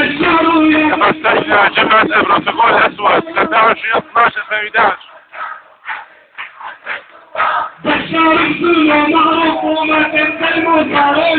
تفتشنا جبهة بروتوكول أسود 23 12 2011 بشار السنة معروف وما تنسى المصاري